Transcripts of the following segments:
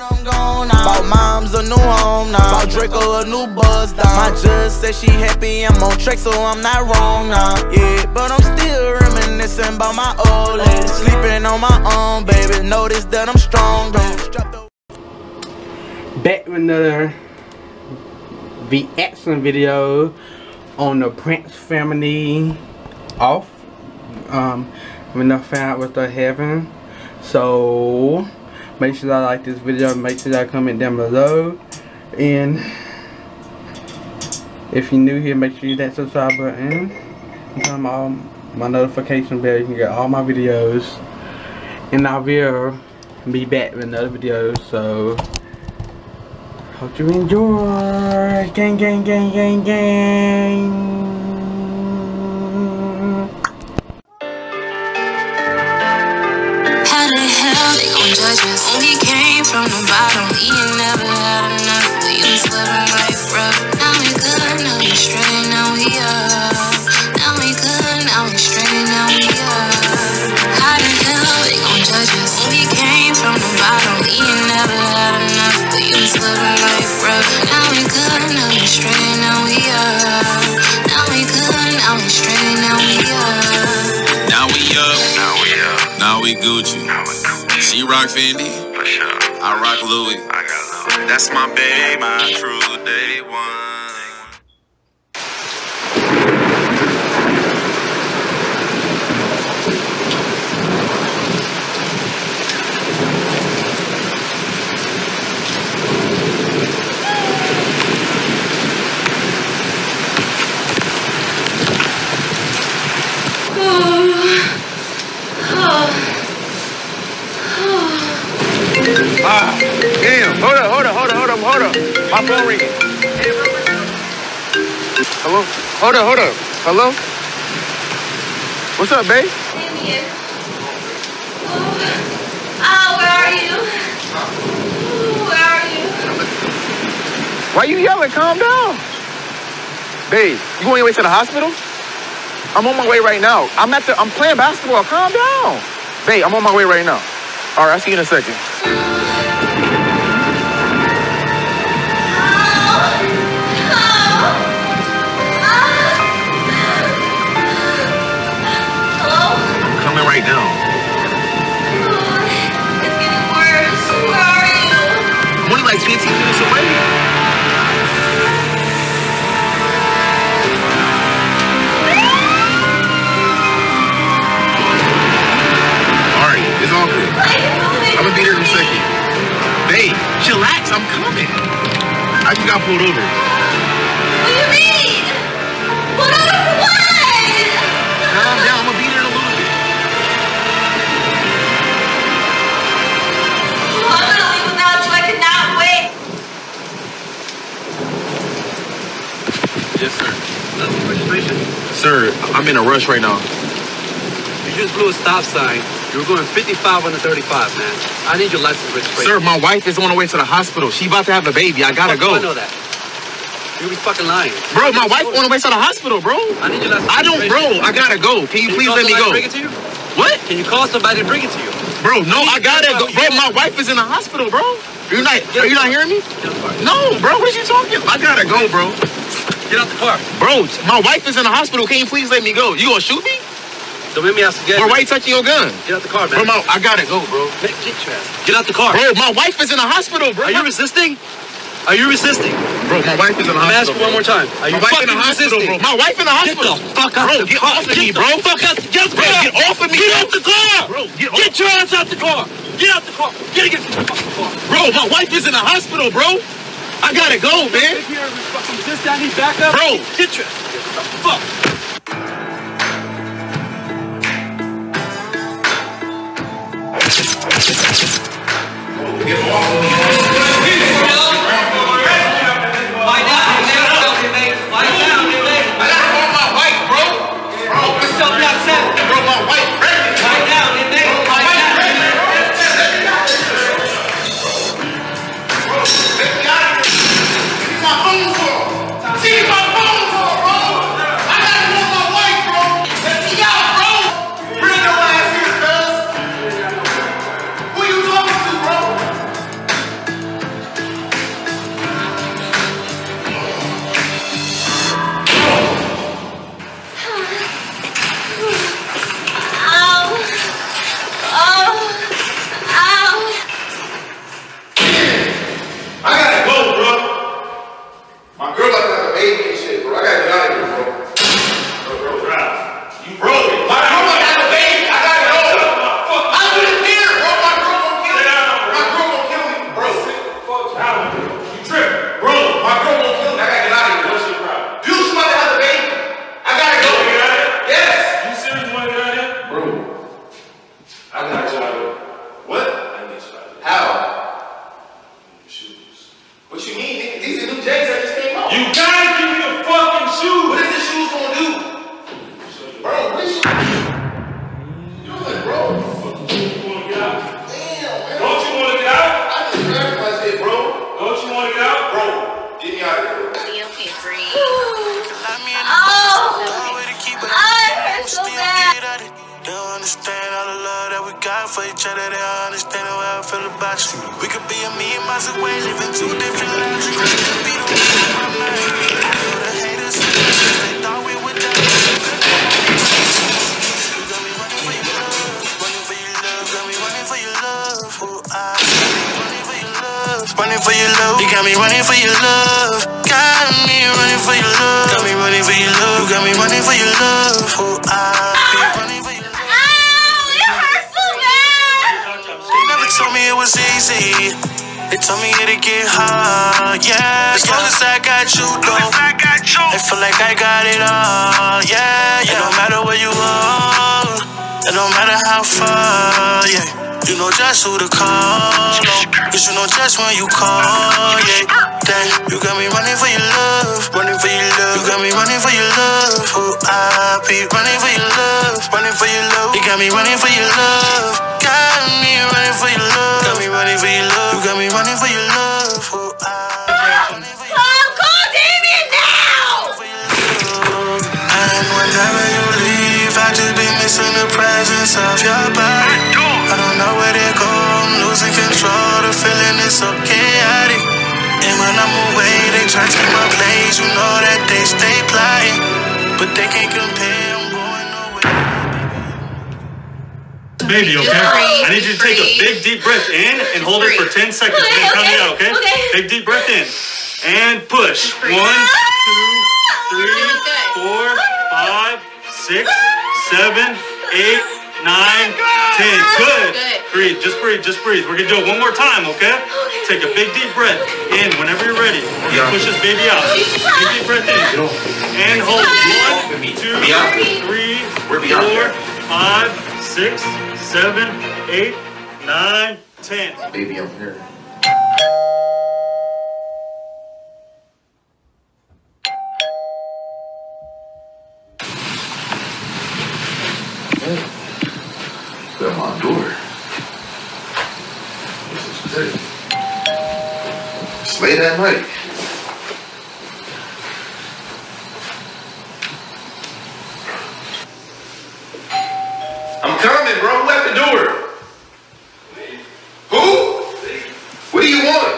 I'm gone now. Bought moms a new home now. Bought Draco a new buzz down. My judge said she happy I'm on track, so I'm not wrong now. Yeah, but I'm still reminiscing about my old lady. Sleeping on my own, baby. Notice that I'm strong though. Back with another reaction video on the Prince family off. Um, when I found out what they're having. So make sure y'all like this video. Make sure y'all comment down below. And if you're new here make sure you hit that subscribe button. And turn on my notification bell. You can get all my videos. And I will be back with another video. So hope you enjoy. Gang gang gang gang gang judges. We came from the bottom, we ain't never had enough. We used to them right rough. Now we good, now we straight, now we up. Now we good, now we straight, now we up. How the hell they gon' judge us? We came from the bottom, we ain't never had enough. We used to them right rough. Now we good, now we straight, now we up. Now we good, now we straight, now we up. Now we up, now we up, now we Gucci. Now we she rock Fendi. For sure. I rock Louis. I got Louis. That's my baby, my true day one. Ah, damn. Hold up, hold up, hold up, hold up, hold up. My phone ringing. Hello? Hold up, hold up. Hello? What's up, babe? Damien. Oh. where are you? Where are you? Why you yelling? Calm down. Babe, you going your way to the hospital? I'm on my way right now. I'm at the, I'm playing basketball. Calm down. Babe, I'm on my way right now. All right, I'll see you in a second. I'm coming. I just got pulled over. What do you mean? Pulled over for what? Calm down, I'm gonna be there in a little bit. Oh, I'm gonna leave without you. I cannot wait. Yes, sir. registration? Sir, I'm in a rush right now. You just blew a stop sign. You were going 55 on the 35, man. I need your license registration. Sir, my wife is on her way to the hospital. She about to have a baby. I gotta go. I know that. You be fucking lying. Bro, my wife on her way to the hospital, bro. I need your license I don't, bro. I gotta go. Can you Can please let me somebody go? Bring it to you? What? Can you call somebody to bring it to you? Bro, no, I I gotta go. Bro, my wife is in the hospital, bro. You're not, are you not hearing me? Get out the car. No, bro. What are you talking? I gotta go, bro. Get out the car. Bro, my wife is in the hospital. Can you please let me go? You gonna shoot me? Don't make me ask again. Bro, why you touching your gun? Get out the car, Bro, man. my, I gotta go, bro. Get get your ass. Get out the car. Bro, my wife is in the hospital, bro. Are you resisting? Are you resisting? Bro, my wife is in the I'm hospital. asking one more time. Are you my wife in the hospital, resisting? bro. My wife in the hospital. Get the fuck out Bro, the get car. off of Get me, bro. fuck out. Get Bro, car. get off of me. Get bro. out the car. Bro, get off. Get your ass out the car. Get out the car. Get get the car. Bro, my wife is in the hospital, bro. I gotta go, man. If you're fucking resisting, I need backup. Bro. Get your fuck? I could be a million miles away, living two different lives. You could be the one in my mind. You got me running for your love, running for your love. You got me running for your love, got me running for your love, got me running for your love, got me running for your love. Ooh, I was easy. They told me it'd get hard, yeah. As long as I got you, though. I feel like I got it all, yeah. yeah. It don't matter where you are, it don't matter how far, yeah. You know just who to call, oh. Cause you know just when you call, yeah. Damn, you got me running for your love, running for your love. You got me running for your love, oh, I be running for your love, running for your love. You got me running for your love, got me running for your love, got me running for your love. You got me running for your love, oh, I running for your Oh, call Damien now. and whenever you leave, I just be missing the presence of your body. Control. The feeling is so chaotic. And when I'm away, they try to take my place. You know that they stay plotting, but they can't compare. I'm going nowhere. Baby, okay? I need you to take a big deep breath in and hold it for 10 seconds. Okay, Then count it okay, out, okay? okay. Big deep breath in. And push. One, two, three, four, five, six, seven, eight, nine, ten. Good. Breathe, just breathe, just breathe. We're gonna do it one more time, okay? Take a big deep breath in whenever you're ready. We're gonna push this baby out. Big deep breath in. And hold. One, two, three, four, five, six, seven, eight, nine, ten. Baby, I'm here. At my door. This is crazy. It's late at night. I'm coming, bro. Who at the door? Who? What do you want?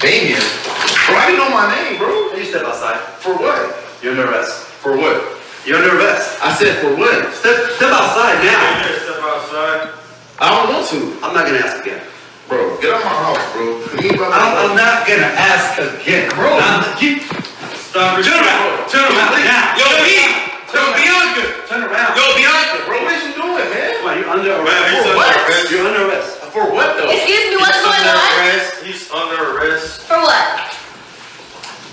Damien. Bro, I didn't know my name, bro. You step outside. For what? You're under arrest. For what? You're under arrest. I said for what? Step, step outside now. Step outside. I don't want to. I'm not gonna ask again. Bro, get out my house, bro. You ain't about to- I'm, I'm not gonna ask again, bro. I'm, you, Stop. turn around. Turn around now. Yo, B. Yo, Biannca. Turn around. Yo, Biannca, bro. What is you doing, man? Come on, you're under arrest. he's For what? arrest. You're under arrest. For what, though? Excuse me, what's going on? He's under arrest. For what?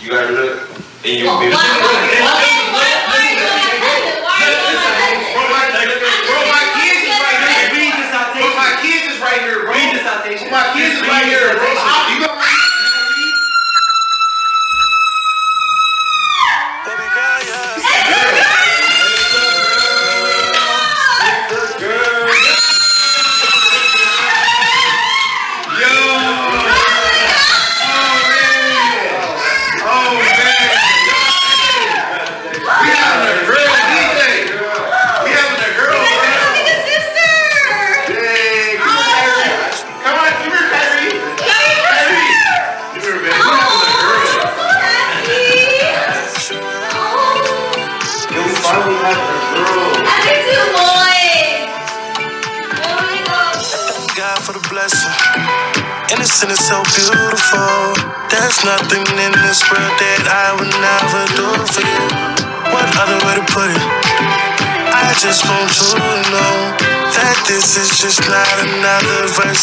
You gotta look. And you What? be What? What? What? Why are you doing my husband? Why are you doing my husband? Bro, my, bro, my kids is right here. Read this Bro, citation. my kids is right here, bro. Read the citation. My here, bro. You Innocent is so beautiful. There's nothing in this world that I would never do for you. What other way to put it? I just want you to know that this is just not another verse.